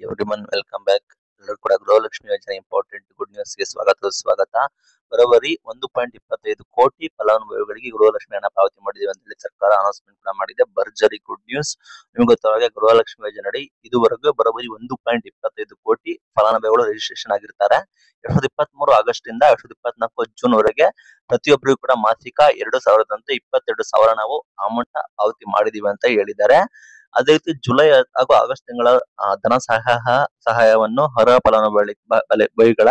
Everyone welcome back ಎಲ್ಲರೂ ಕೂಡ ಗೃಹಲಕ್ಷ್ಮಿ ಯೋಜನೆ ಇಂಪಾರ್ಟೆಂಟ್ ಗುಡ್ ನ್ಯೂಸ್ಗೆ ಸ್ವಾಗತ ಸ್ವಾಗತ ಬರೋಬ್ಬರಿ ಒಂದು ಪಾಯಿಂಟ್ ಇಪ್ಪತ್ತೈದು ಕೋಟಿ ಫಲಾನುಭವಿಗಳಿಗೆ ಗೃಹಲಕ್ಷ್ಮಿ ಹಣ ಪಾವತಿ ಮಾಡಿದೀವಿ ಅಂತ ಹೇಳಿ ಸರ್ಕಾರ ಅನೌನ್ಸ್ಮೆಂಟ್ ಕೂಡ ಮಾಡಿದೆ. ಭರ್ಜರಿ ಗುಡ್ ನ್ಯೂಸ್ ನಿಮ್ಗೆ ಗೊತ್ತಾಗ ಗೃಹಲಕ್ಷ್ಮಿ ಯೋಜನೆ ಅಡಿ ಇದುವರೆಗೂ ಬರೋಬ್ಬರಿ ಒಂದು ಪಾಯಿಂಟ್ ಇಪ್ಪತ್ತೈದು ಕೋಟಿ ಫಲಾನುಭವಿಗಳು ರಿಜಿಸ್ಟ್ರೇಷನ್ ಆಗಿರ್ತಾರೆ. ಎರಡ್ ಸಾವಿರದ ಇಪ್ಪತ್ತ್ ಮೂರು ಆಗಸ್ಟ್ ಇಂದ ಎರಡ್ ಸಾವಿರದ ಇಪ್ಪತ್ನಾಲ್ಕು ಜೂನ್ ವರೆಗೆ ಪ್ರತಿಯೊಬ್ಬರಿಗೂ ಕೂಡ ಮಾಸಿಕ ಎರಡು ಸಾವಿರದಂತೆ ಇಪ್ಪತ್ತೆರಡು ಸಾವಿರ ನಾವು ಅಮೌಂಟ್ ಪಾವತಿ ಮಾಡಿದೀವಿ ಅಂತ ಹೇಳಿದ್ದಾರೆ. ಅದೇ ರೀತಿ ಜುಲೈ ಹಾಗೂ ಆಗಸ್ಟ್ ತಿಂಗಳ ಧನ ಸಹಾಯ, ಸಹಾಯವನ್ನು ಅರ್ಹ ಫಲಾನುಭವಿಗಳ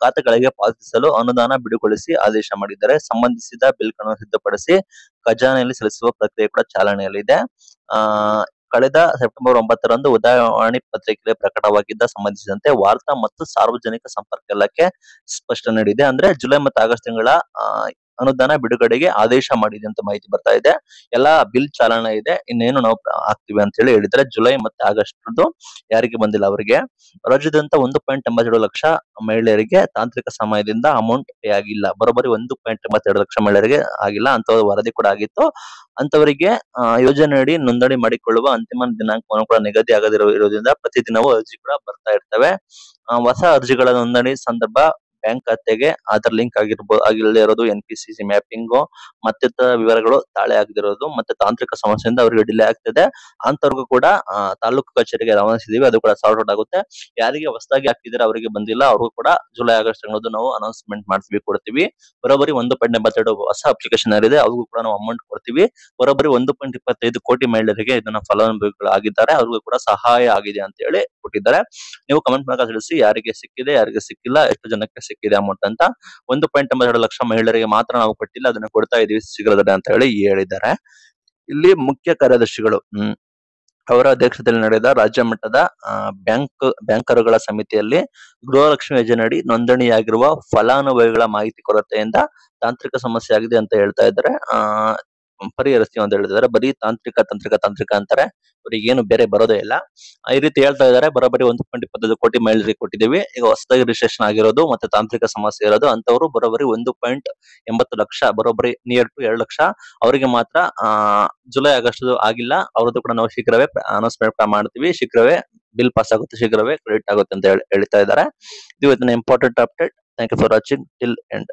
ಖಾತೆಗಳಿಗೆ ಪಾವತಿಸಲು ಅನುದಾನ ಬಿಡುಗೊಳಿಸಿ ಆದೇಶ ಮಾಡಿದ್ದಾರೆ. ಸಂಬಂಧಿಸಿದ ಬಿಲ್ಗಳನ್ನು ಸಿದ್ಧಪಡಿಸಿ ಖಜಾನೆಯಲ್ಲಿ ಸಲ್ಲಿಸುವ ಪ್ರಕ್ರಿಯೆ ಕೂಡ ಚಾಲನೆಯಲ್ಲಿದೆ. ಆ, ಕಳೆದ ಸೆಪ್ಟೆಂಬರ್ ಒಂಬತ್ತರಂದು ಉದಯವಾಣಿ ಪತ್ರಿಕೆಯಲ್ಲಿ ಪ್ರಕಟವಾಗಿದ್ದ ಸಂಬಂಧಿಸಿದಂತೆ ವಾರ್ತಾ ಮತ್ತು ಸಾರ್ವಜನಿಕ ಸಂಪರ್ಕ ಇಲಾಖೆ ಸ್ಪಷ್ಟನೆ ನೀಡಿದೆ. ಅಂದ್ರೆ ಜುಲೈ ಮತ್ತು ಆಗಸ್ಟ್ ತಿಂಗಳ ಅನುದಾನ ಬಿಡುಗಡೆಗೆ ಆದೇಶ ಮಾಡಿದೆ ಅಂತ ಮಾಹಿತಿ ಬರ್ತಾ ಇದೆ. ಎಲ್ಲಾ ಬಿಲ್ ಚಾಲನೆ ಇದೆ. ಇನ್ನೇನು ನಾವು ಆಗ್ತೀವಿ ಅಂತ ಹೇಳಿ ಹೇಳಿದ್ರೆ ಜುಲೈ ಮತ್ತೆ ಆಗಸ್ಟ್ ಯಾರಿಗೆ ಬಂದಿಲ್ಲ ಅವರಿಗೆ. ರಾಜ್ಯದಂತ ಒಂದು ಪಾಯಿಂಟ್ ಎಂಬತ್ತೆರಡು ಲಕ್ಷ ಮಹಿಳೆಯರಿಗೆ ತಾಂತ್ರಿಕ ಸಮಯದಿಂದ ಅಮೌಂಟ್ ಪೇ ಆಗಿಲ್ಲ. ಬರೋಬ್ಬರಿ ಒಂದು ಪಾಯಿಂಟ್ ಎಂಬತ್ತೆರಡು ಲಕ್ಷ ಮಹಿಳೆಯರಿಗೆ ಆಗಿಲ್ಲ. ಅಂತ ವರದಿ ಕೂಡ ಆಗಿತ್ತು. ಅಂತವರಿಗೆ ಆ, ಯೋಜನೆಯಡಿ ನೋಂದಣಿ ಮಾಡಿಕೊಳ್ಳುವ ಅಂತಿಮ ದಿನಾಂಕವನ್ನು ಕೂಡ ನಿಗದಿ ಆಗದಿರೋ ಇರೋದ್ರಿಂದ ಪ್ರತಿದಿನವೂ ಅರ್ಜಿ ಕೂಡ ಬರ್ತಾ ಇರ್ತವೆ. ಹೊಸ ಅರ್ಜಿಗಳ ನೋಂದಣಿ ಸಂದರ್ಭ ಬ್ಯಾಂಕ್ ಖಾತೆಗೆ ಆಧಾರ್ ಲಿಂಕ್ ಆಗಿರ್ಬೋದು ಆಗಿಲ್ಲದೆ ಇರೋದು N P C C mapping ಮತ್ತಿತರ ವಿವರಗಳು ತಾಳೆ ಆಗದಿರೋದು, ಮತ್ತೆ ತಾಂತ್ರಿಕ ಸಮಸ್ಯೆಯಿಂದ ಅವರಿಗೆ ಡಿಲೇ ಆಗ್ತಿದೆ. ಅಂತವ್ರಿಗೂ ಕೂಡ ತಾಲೂಕು ಕಚೇರಿಗೆ ರವಾನಿಸಿದೀವಿ ಅದು ಕೂಡ ಸಾರ್ಟ್ ಔಟ್ ಆಗುತ್ತೆ. ಯಾರಿಗೆ ಹೊಸದಾಗಿ ಹಾಕಿದ್ರೆ ಅವರಿಗೆ ಬಂದಿಲ್ಲ, ಅವ್ರಿಗೂ ಕೂಡ ಜುಲೈ ಆಗಸ್ಟ್ ತಿಂಗಳದ್ದು ನಾವು ಅನೌನ್ಸ್ಮೆಂಟ್ ಮಾಡ್ತೀವಿ, ಕೊಡ್ತೀವಿ. ಬರೋಬ್ಬರಿ ಒಂದು ಪಾಯಿಂಟ್ ಎಂಬತ್ತೆರಡು ಹೊಸ ಅಪ್ಲಿಕೇಶನ್ ಇದೆ ಅವ್ರಿಗೂ ಕೂಡ ನಾವು ಅಮೌಂಟ್ ಕೊಡ್ತೀವಿ. ಬರೋಬ್ಬರಿ ಒಂದು ಪಾಯಿಂಟ್ ಇಪ್ಪತ್ತೈದು ಕೋಟಿ ಮಹಿಳೆಯರಿಗೆ ಇದನ್ನ ಫಲಾನುಭವಿಗಳು ಆಗಿದ್ದಾರೆ ಅವ್ರಿಗೂ ಕೂಡ ಸಹಾಯ ಆಗಿದೆ ಅಂತ ಹೇಳಿ ಕೊಟ್ಟಿದ್ದಾರೆ. ನೀವು ಕಮೆಂಟ್ ಮೂಲಕ ತಿಳಿಸಿ ಯಾರಿಗೆ ಸಿಕ್ಕಿದೆ, ಯಾರಿಗೆ ಸಿಕ್ಕಿಲ್ಲ, ಎಷ್ಟು ಜನಕ್ಕೆ ಸಿಕ್ಕಿದೆ ಅಮೌಂಟ್ ಅಂತ. ಒಂದು ಪಾಯಿಂಟ್ ಎಂಬತ್ತೆರಡು ಲಕ್ಷ ಮಹಿಳೆಯರಿಗೆ ಮಾತ್ರ ನಾವು ಕೊಟ್ಟಿಲ್ಲ, ಅದನ್ನ ಕೊಡ್ತಾ ಇದೀವಿ ಶೀಘ್ರದಲ್ಲೇ ಅಂತ ಹೇಳಿ ಹೇಳಿದ್ದಾರೆ. ಇಲ್ಲಿ ಮುಖ್ಯ ಕಾರ್ಯದರ್ಶಿಗಳು ಅವರ ಅಧ್ಯಕ್ಷತೆಯಲ್ಲಿ ನಡೆದ ರಾಜ್ಯ ಮಟ್ಟದ ಬ್ಯಾಂಕ್, ಬ್ಯಾಂಕರುಗಳ ಸಮಿತಿಯಲ್ಲಿ ಗೃಹಲಕ್ಷ್ಮಿ ಯೋಜನೆಯಡಿ ನೋಂದಣಿಯಾಗಿರುವ ಫಲಾನುಭವಿಗಳ ಮಾಹಿತಿ ಕೊರತೆಯಿಂದ ತಾಂತ್ರಿಕ ಸಮಸ್ಯೆ ಆಗಿದೆ ಅಂತ ಹೇಳ್ತಾ ಇದ್ದಾರೆ. ಪರಿಹರಿಸ್ತೀವಿ ಅಂತ ಹೇಳಿದಾರೆ ಬರೀ ತಾಂತ್ರಿಕ ತಾಂತ್ರಿಕ ತಾಂತ್ರಿಕ ಅಂತಾರೆ. ಅವ್ರಿಗೆ ಏನು ಬೇರೆ ಬರೋದೇ ಇಲ್ಲ. ಈ ರೀತಿ ಹೇಳ್ತಾ ಇದ್ದಾರೆ ಬರೋಬ್ಬರಿ ಒಂದು ಪಾಯಿಂಟ್ ಇಪ್ಪತ್ತೈದು ಕೋಟಿ ಮಹಿಳೆಯರಿಗೆ ಕೊಟ್ಟಿದ್ದೀವಿ. ಈಗ ಹೊಸದಾಗಿ ರಿಜಿಸ್ಟ್ರೇಷನ್ ಆಗಿರೋದು ಮತ್ತೆ ತಾಂತ್ರಿಕ ಸಮಸ್ಯೆ ಇರೋದು ಅಂತವರು ಬರೋಬ್ಬರಿ ಒಂದು ಪಾಯಿಂಟ್ ಎಂಬತ್ತು ಲಕ್ಷ, ಬರೋಬ್ಬರಿ ನಿಯರ್ ಟು ಎರಡು ಲಕ್ಷ. ಅವರಿಗೆ ಮಾತ್ರ ಜುಲೈ, ಆಗಸ್ಟ್ ಆಗಿಲ್ಲ. ಅವರದ್ದು ಕೂಡ ನಾವು ಶೀಘ್ರವೇ ಅನೌನ್ಸ್ಮೆಂಟ್ ಮಾಡ್ತೀವಿ. ಶೀಘ್ರವೇ ಬಿಲ್ ಪಾಸ್ ಆಗುತ್ತೆ, ಶೀಘ್ರವೇ ಕ್ರೆಡಿಟ್ ಆಗುತ್ತೆ ಅಂತ ಹೇಳಿ, ಹೇಳ್ತಾ ಇದ್ದಾರೆ ಇದು ಇವತ್ತಿನ important update thank you for watching till end